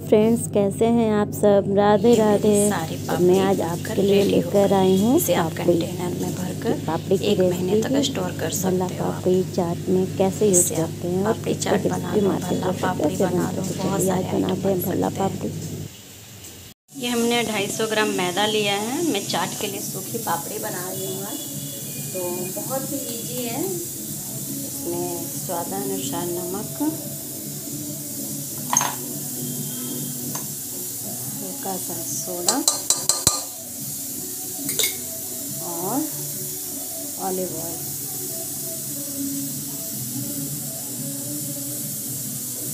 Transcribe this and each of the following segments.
Friends कैसे हैं आप सब? राधे राधे। तो मैं आज आपके लिए लेकर आई हूँ आप कंटेनर में भरकर पापड़ी की एक महीने तक स्टोर कर सकते हो पापड़ी चाट में कैसे यूज़ करते हैं और पापड़ी चाट बना भल्ला पापड़ी बना लो, बनाते बहुत सारे बनाते हैं भल्ला पापड़ी। ये हमने 250 ग्राम मैदा लिया है। मैं चाट के लिए सूखी पापड़ी बना रही हूँ तो बहुत ही इजी है। इसमें स्वादानुसार नमक हल्का सा सोडा और ऑलिव ऑयल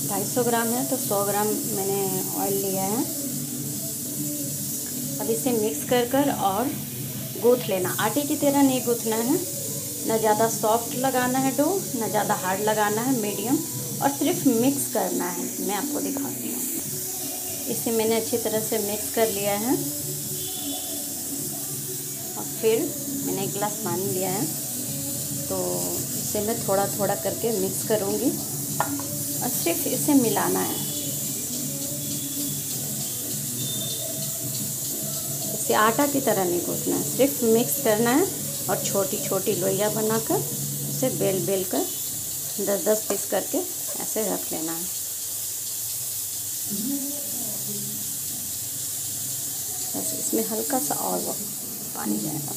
ढाई सौ ग्राम है तो सौ ग्राम मैंने ऑयल लिया है। अब इसे मिक्स कर कर और गूँथ लेना। आटे की तरह नहीं गूँथना है। ना ज़्यादा सॉफ्ट लगाना है डो ना ज़्यादा हार्ड लगाना है मीडियम और सिर्फ़ मिक्स करना है। मैं आपको दिखाती हूँ। इसे मैंने अच्छी तरह से मिक्स कर लिया है। और फिर मैंने एक गिलास पानी लिया है। तो इसे मैं थोड़ा थोड़ा करके मिक्स करूँगी। और सिर्फ़ इसे मिलाना है। इसे आटा की तरह नहीं गूँथना है। सिर्फ़ मिक्स करना है और छोटी छोटी लोइयाँ बनाकर उसे बेल बेल कर दस दस पीस करके ऐसे रख लेना है। बस इसमें हल्का सा और पानी जाएगा।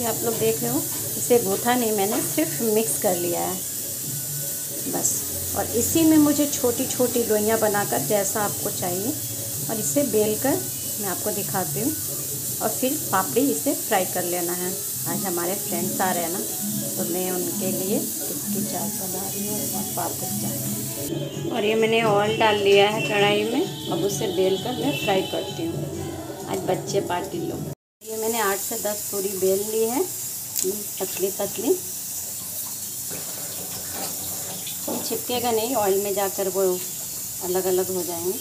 ये आप लोग देख रहे हो, इसे गूथा नहीं, मैंने सिर्फ़ मिक्स कर लिया है। बस, और इसी में मुझे छोटी छोटी लोइयाँ बनाकर जैसा आपको चाहिए, और इसे बेल कर मैं आपको दिखाती हूँ, और फिर पापड़ी इसे फ्राई कर लेना है। आज हमारे फ्रेंड्स आ रहे हैं ना तो मैं उनके लिए टिक्की चाट बना रही हूँ, और पापड़ी चाट और ये मैंने ऑयल डाल लिया है कढ़ाई में। अब उसे बेल कर मैं फ्राई करती हूँ। आज बच्चे पार्टी लोग ये मैंने आठ से दस पूरी बेल ली है। पतली पतली। ये छिपकेगा नहीं ऑयल में जाकर वो अलग अलग हो जाएँगे।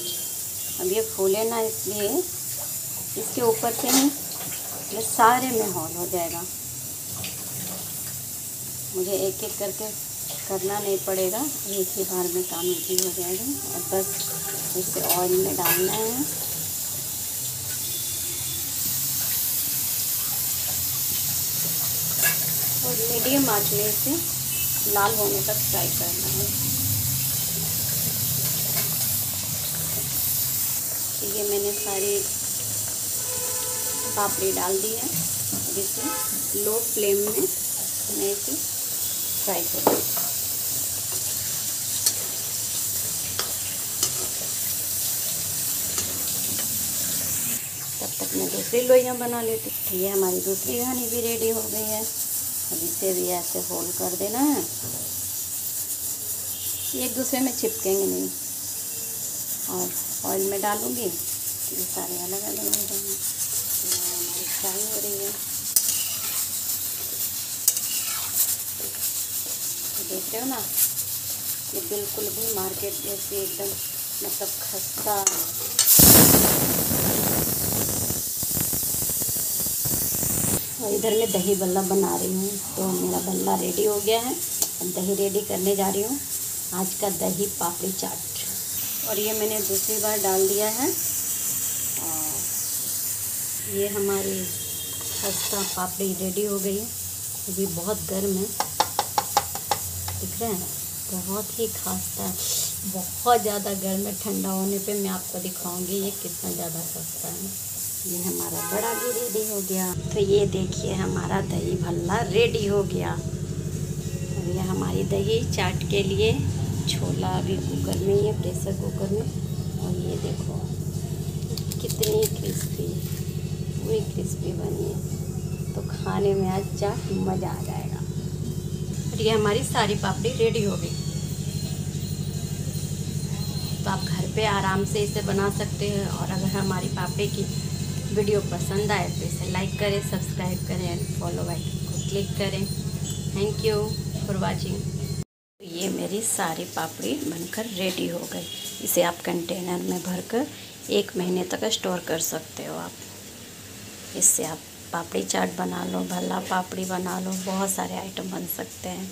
अब ये फूले ना इसलिए, इसके ऊपर से ही ये सारे में हॉल हो जाएगा। मुझे एक एक करके करना नहीं पड़ेगा। एक ही बार में काम इजी हो जाएगा। और बस इसे ऑयल में डालना है और मीडियम आँच में इसे लाल होने तक फ्राई करना है। तो ये मैंने सारी पापड़ी डाल दी है जिसे लो फ्लेम में मैं इसे फ्राई करूँ मैं दूसरी लोइयाँ बना लेती। हूँ ये हमारी दूसरी घानी भी रेडी हो गई है। अब इसे भी ऐसे होल कर देना है। एक दूसरे में चिपकेंगे नहीं। और ऑयल में डालूँगी तो ये सारे अलग अलग हो जाएँगे फ्राई हो रही है। तो हो ना, ये बिल्कुल भी मार्केट जैसी एकदम मतलब खस्ता। और इधर मैं दही बल्ला बना रही हूँ। तो मेरा बल्ला रेडी हो गया है। अब दही रेडी करने जा रही हूँ। आज का दही पापड़ी चाट। और ये मैंने दूसरी बार डाल दिया है। और ये हमारी खस्ता पापड़ी रेडी हो गई। अभी बहुत गर्म है। दिख रहे हैं? बहुत ही खास्ता है। बहुत ज़्यादा गर्म है। ठंडा होने पे मैं आपको दिखाऊँगी ये कितना ज़्यादा सस्ता है। ये हमारा बड़ा भी रेडी हो गया। तो ये देखिए, हमारा दही भल्ला रेडी हो गया। और ये हमारी दही चाट के लिए छोला अभी कुकर में, ये प्रेशर कुकर में। और ये देखो, कितनी क्रिस्पी पूरी क्रिस्पी बनी है। तो खाने में आज चाट मज़ा आ जाएगा। और ये हमारी सारी पापड़ी रेडी हो गई। तो आप घर पे आराम से इसे बना सकते हैं। और अगर हमारी पापड़ी की वीडियो पसंद आए तो इसे लाइक करें सब्सक्राइब करें एंड फॉलो आइकन को क्लिक करें। थैंक यू फॉर वाचिंग ये मेरी सारी पापड़ी बनकर रेडी हो गई। इसे आप कंटेनर में भरकर एक महीने तक स्टोर कर सकते हो आप। इससे आप पापड़ी चाट बना लो भल्ला पापड़ी बना लो, बहुत सारे आइटम बन सकते हैं।